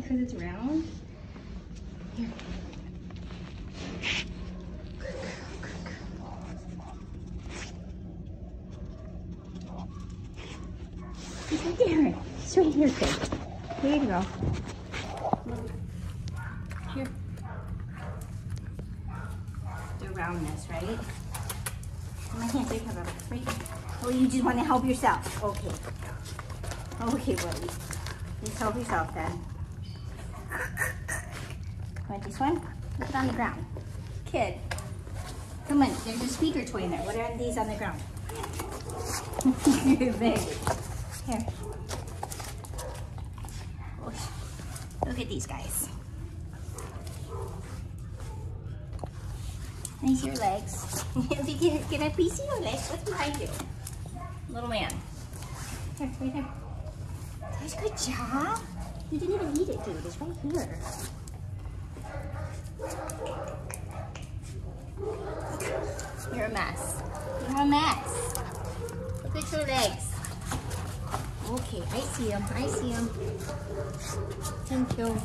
Because it's round? Here. He's right there. Right here. Here you go. Here. The roundness, right? My hands. Right. Oh, you just want to help yourself. Okay. Okay, buddy. Just help yourself then. Want this one? Put it on the ground. Kid. Come on, there's a speaker toy in there. What are these on the ground? You're big. Here. Look at these guys. Nice your legs. if can get a of your legs, what's behind you? Little man. Here, right there. That's a good job. You didn't even need it, dude. It's right here. You're a mess. You're a mess. Look at your legs. Okay, I see him. I see him. Thank you.